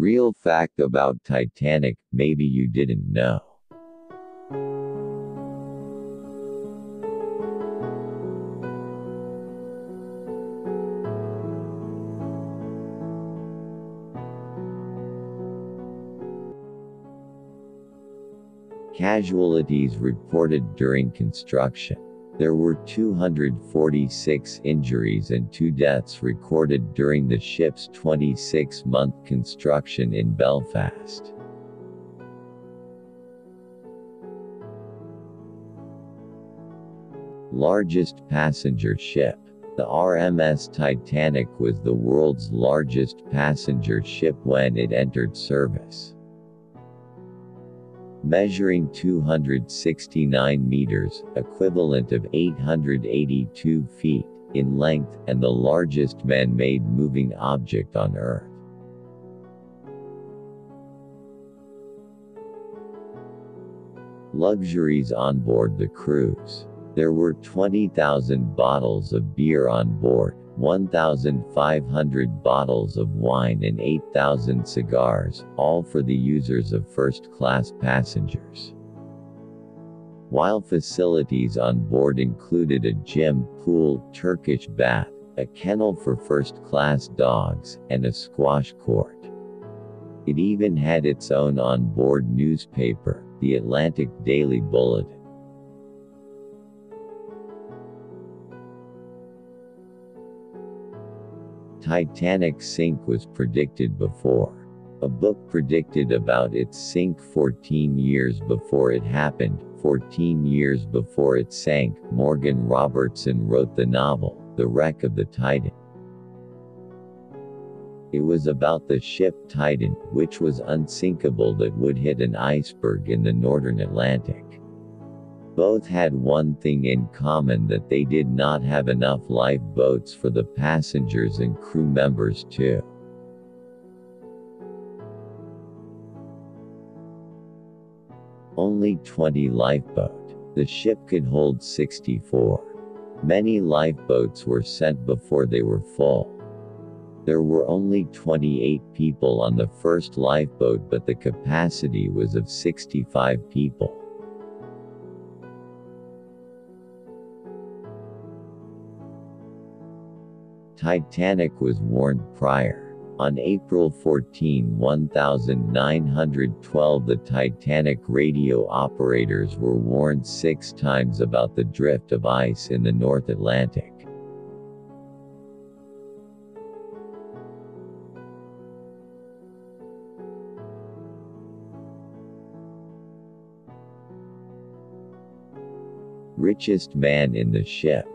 Real fact about Titanic, maybe you didn't know. Casualties reported during construction. There were 246 injuries and two deaths recorded during the ship's 26 month construction in Belfast. Largest passenger ship. The RMS Titanic was the world's largest passenger ship when it entered service measuring 269 meters, equivalent of 882 feet, in length, and the largest man-made moving object on Earth. Luxuries on board the cruise. There were 20,000 bottles of beer on board, 1,500 bottles of wine and 8,000 cigars, all for the users of first-class passengers. While facilities on board included a gym, pool, Turkish bath, a kennel for first-class dogs, and a squash court. It even had its own on-board newspaper, the Atlantic Daily Bulletin. Titanic sink was predicted before. A book predicted about its sink 14 years before it happened, 14 years before it sank. Morgan Robertson wrote the novel, The Wreck of the Titan. It was about the ship Titan, which was unsinkable that would hit an iceberg in the northern Atlantic. Both had one thing in common that they did not have enough lifeboats for the passengers and crew members too. Only 20 lifeboat. The ship could hold 64. Many lifeboats were sent before they were full. There were only 28 people on the first lifeboat but the capacity was of 65 people. Titanic was warned prior. On April 14, 1912 the Titanic radio operators were warned six times about the drift of ice in the North Atlantic. Richest man in the ship.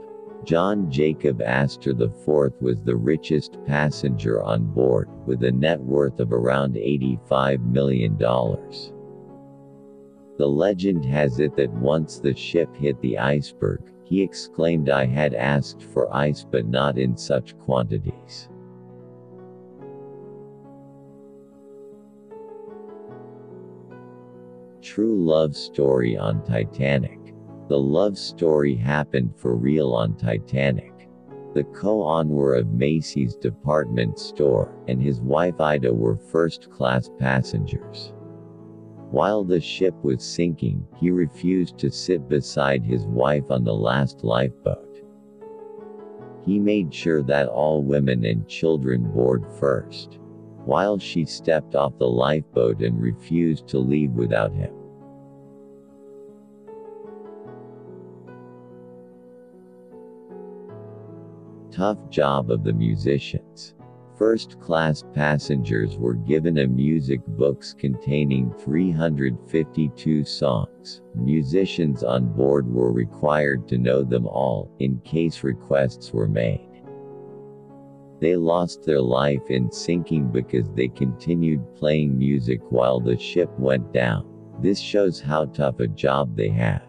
John Jacob Astor IV was the richest passenger on board, with a net worth of around $85 million. The legend has it that once the ship hit the iceberg, he exclaimed I had asked for ice but not in such quantities. True love story on Titanic the love story happened for real on Titanic. The co-owner of Macy's department store and his wife Ida were first-class passengers. While the ship was sinking, he refused to sit beside his wife on the last lifeboat. He made sure that all women and children board first. While she stepped off the lifeboat and refused to leave without him. Tough job of the musicians. First class passengers were given a music books containing 352 songs. Musicians on board were required to know them all, in case requests were made. They lost their life in sinking because they continued playing music while the ship went down. This shows how tough a job they have.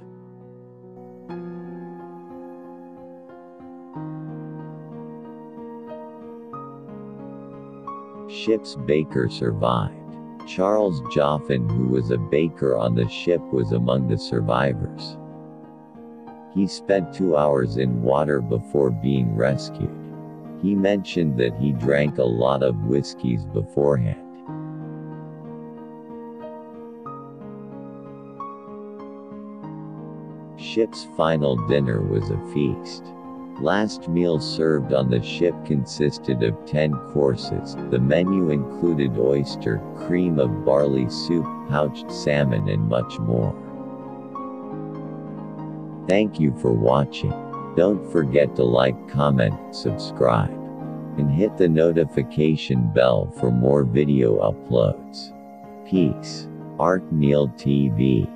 ship's baker survived. Charles Joughin who was a baker on the ship was among the survivors. He spent two hours in water before being rescued. He mentioned that he drank a lot of whiskeys beforehand. Ship's final dinner was a feast. Last meal served on the ship consisted of 10 courses. The menu included oyster, cream of barley soup, poached salmon and much more. Thank you for watching. Don't forget to like, comment, subscribe, and hit the notification bell for more video uploads. Peace. ArkNiel TV